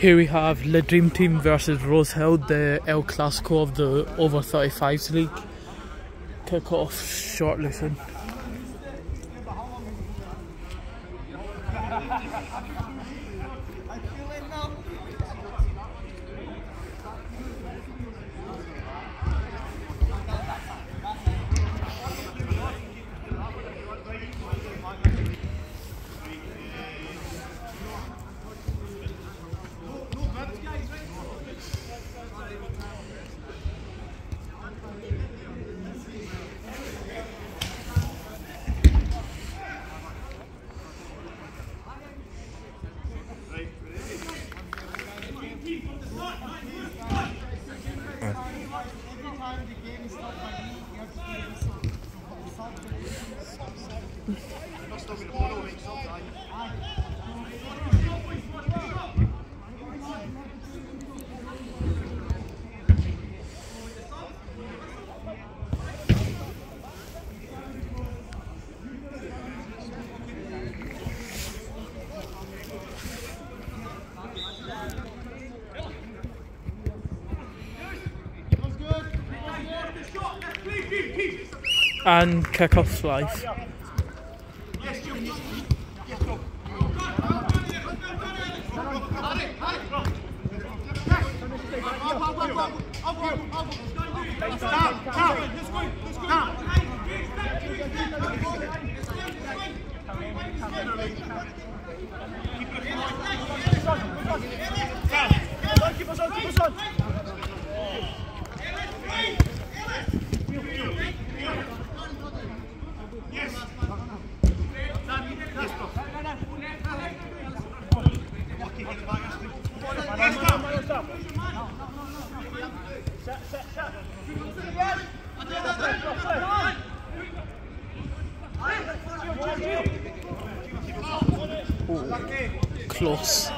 Here we have the Dream Team versus Rosehill, the El Clasico of the over 35s league. Kick off shortly soon. stop by me. Stop. I'm. And kick off slice. Close. Ellis,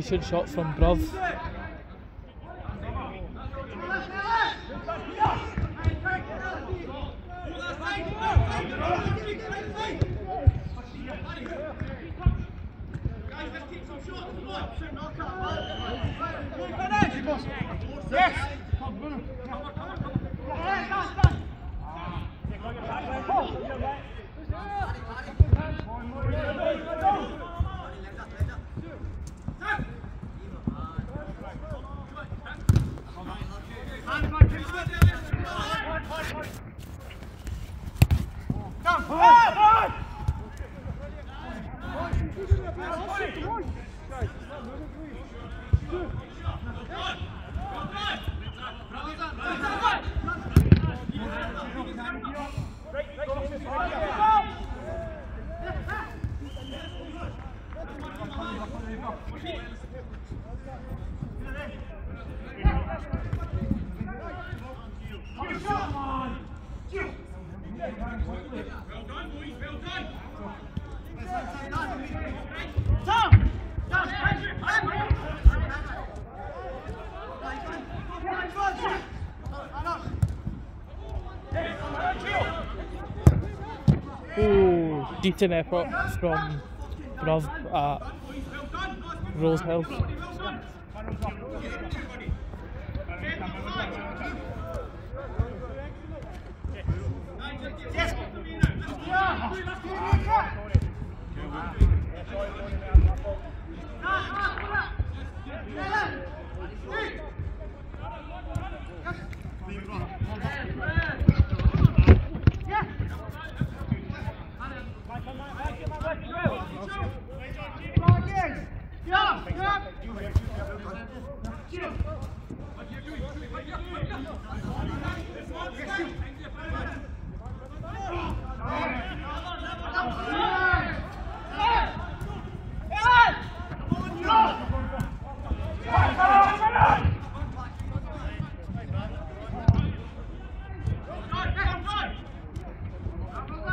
decent shot from Bruv. Ooh, decent effort from Bruv uh, at Rosehill.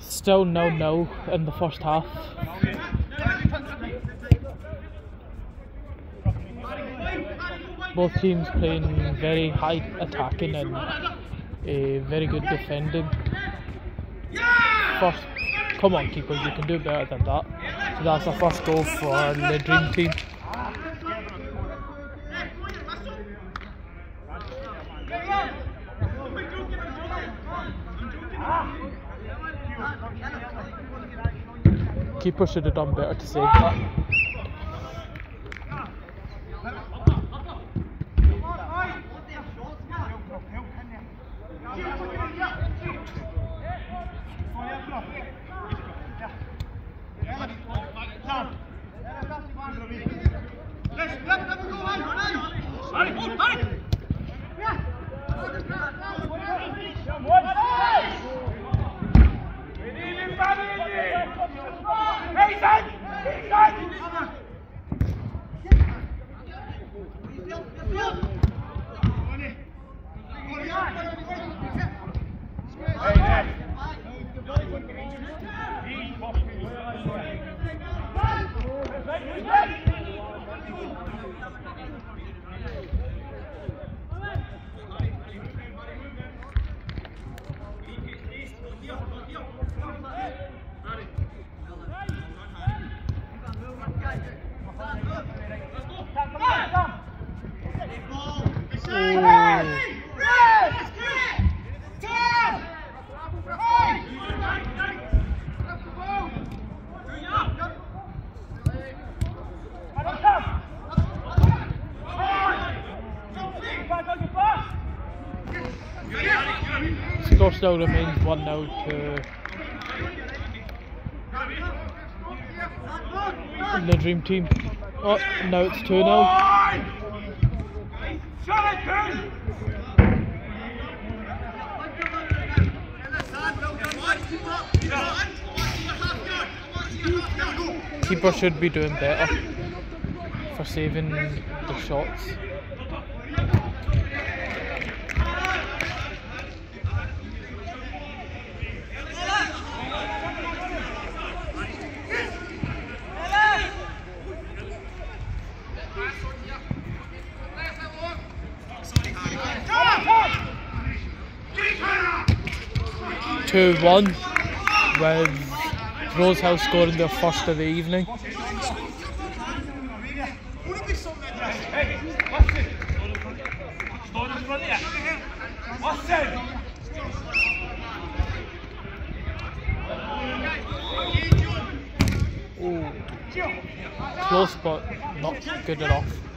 Still no no in the first half. Both teams playing very high attacking and a very good defending. First, come on keeper, you can do better than that. So that's the first goal for the dream team. Keeper should have done better to save that. Score still remains 1 0 to the Dream Team. Oh, now it's 2 0. Keeper should be doing better for saving the shots. Two one with Rosehill scoring their first of the evening. Ooh. Close but not good enough.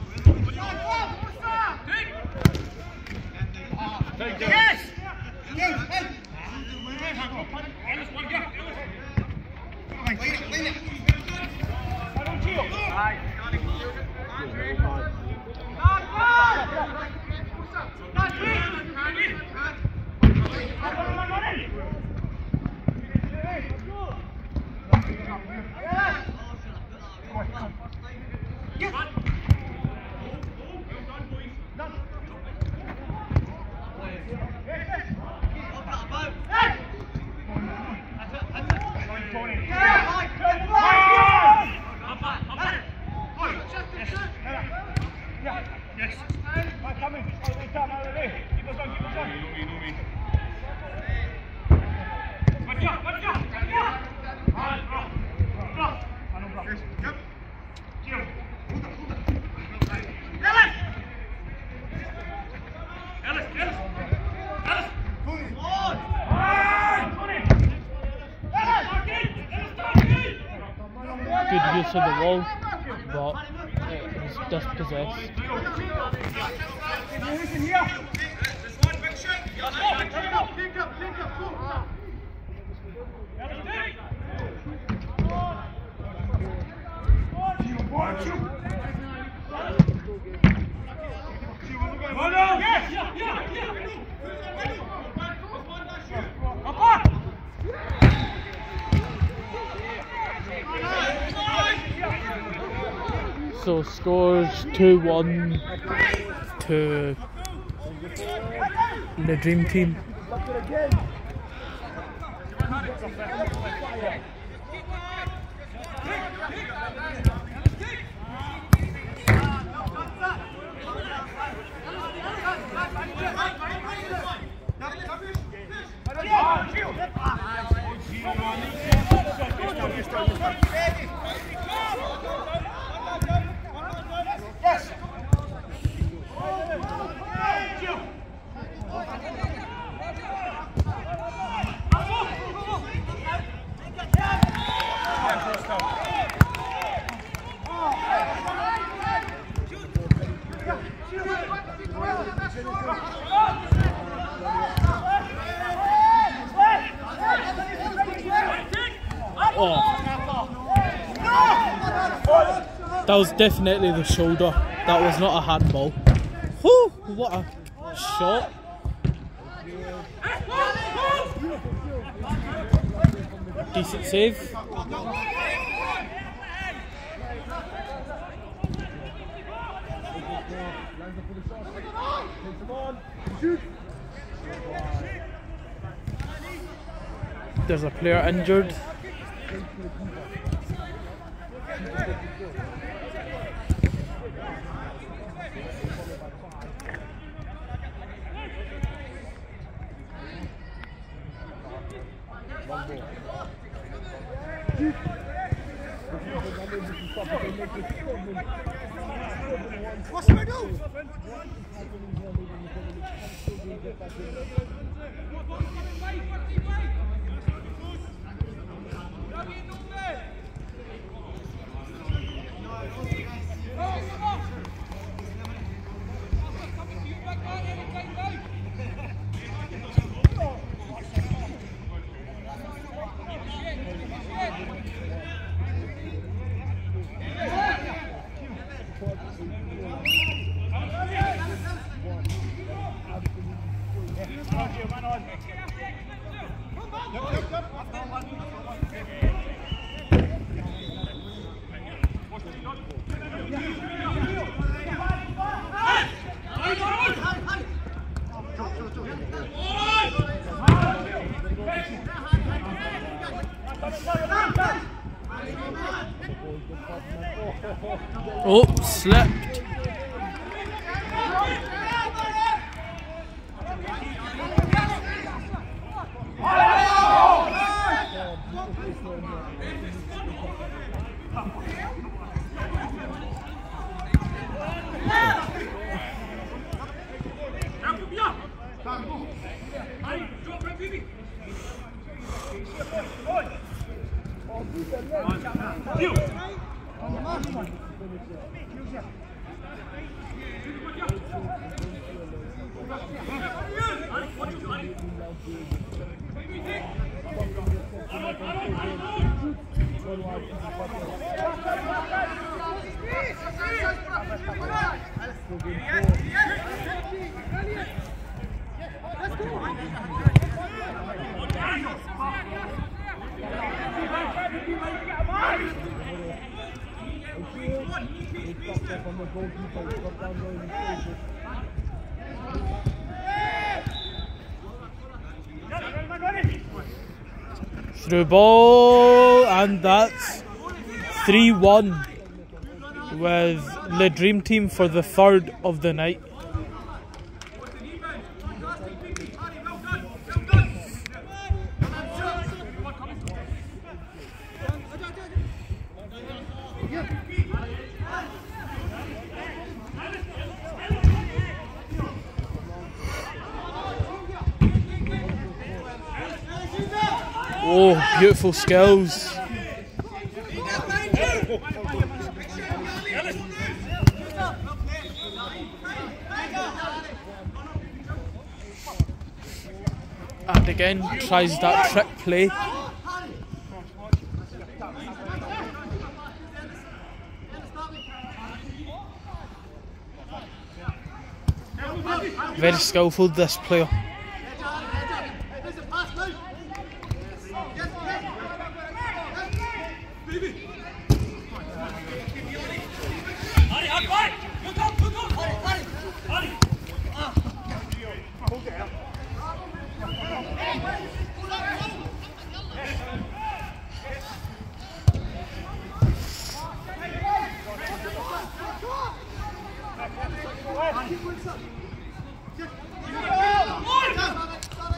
Good use of the wall, but it was dispossessed. So scores 2 1 to the Dream Team. That was definitely the shoulder. That was not a handball. Whew, what a shot. Decent save. There's a player injured. What's my move? Oh, come on! Coming to you back now, Eric, right now! Slipped. Through ball, and that's 3 1 with the Dream Team for the third of the night. Oh, beautiful skills. And again, tries that trick play. Very skillful, this player.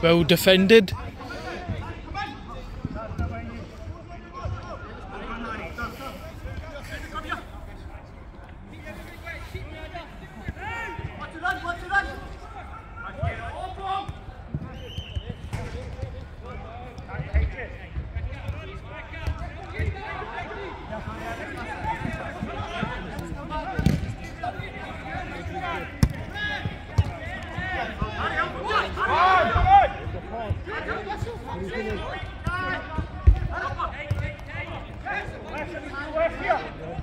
Well defended.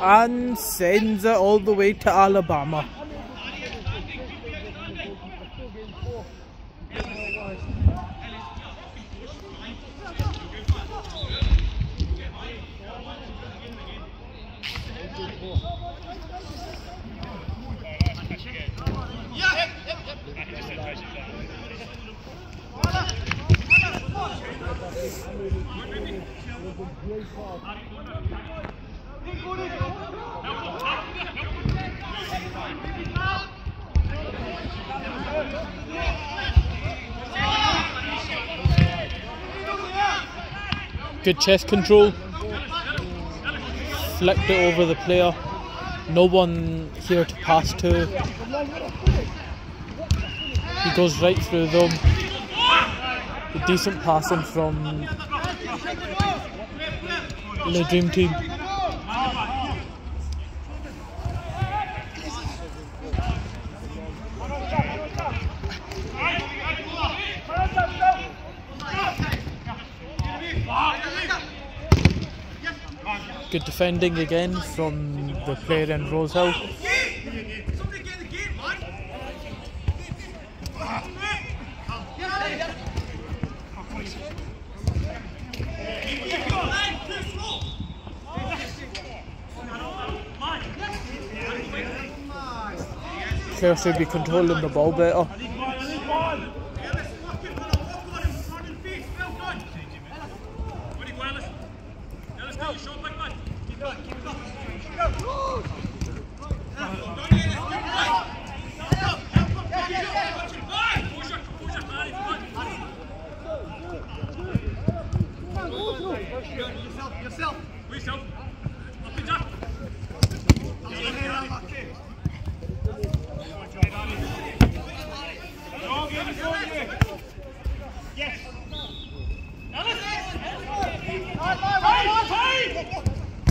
and sends it all the way to Alabama. Good chest control. Flicked it over the player. No one here to pass to. He goes right through them. A decent passing from the dream team. Good defending again from the player in Rosehill. Clare should be controlling the ball better.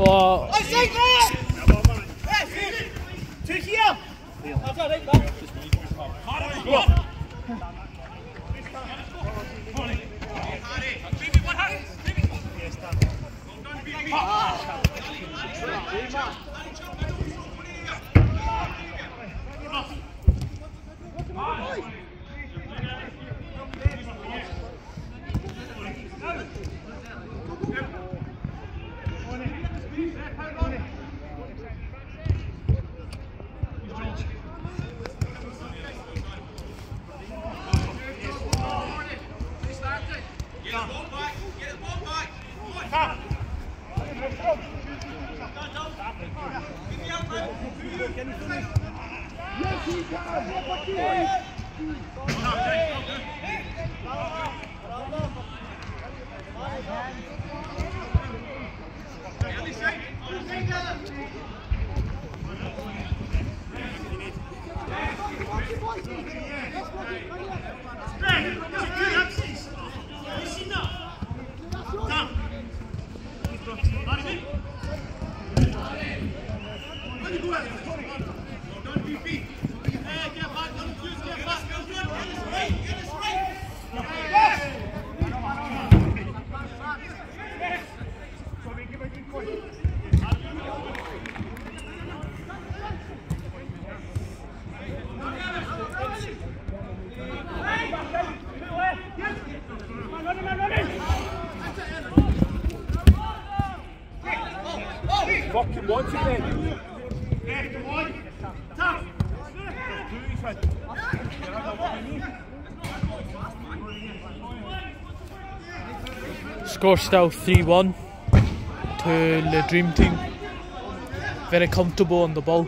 But Fucking it then. score still 3 1 to the dream team. Very comfortable on the ball.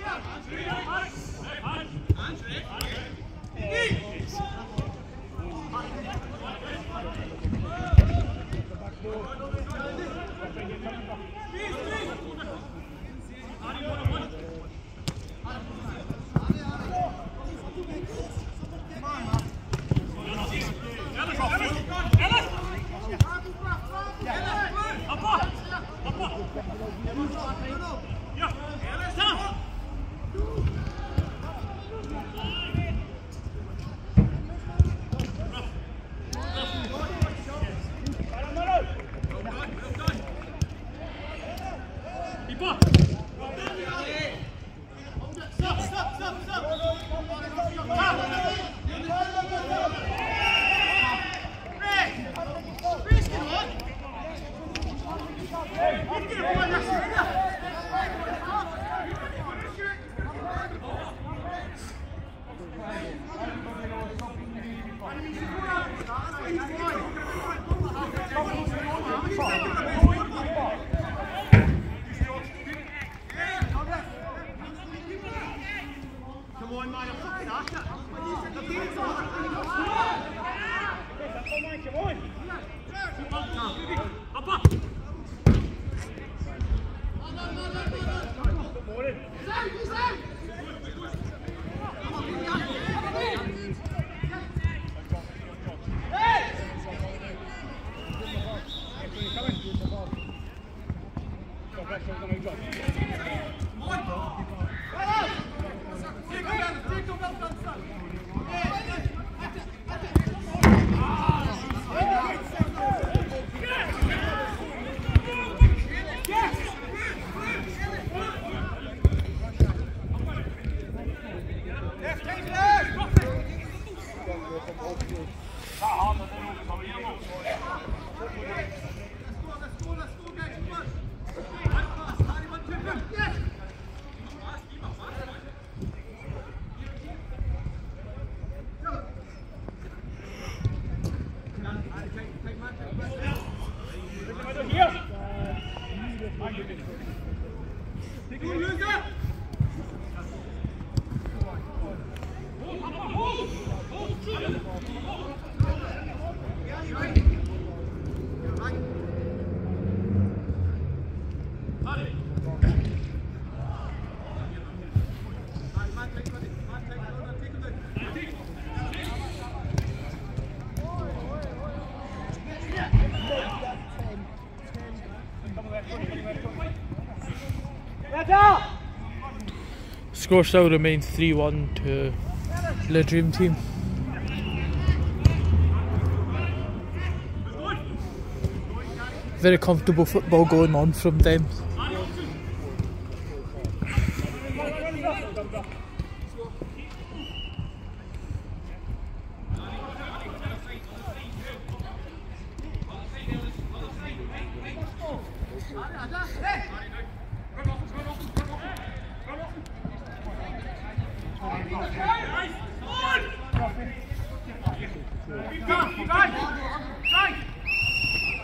Score still remains 3 1 to the Dream Team. Very comfortable football going on from them.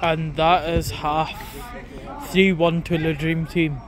And that is half 3 1 to the Dream Team.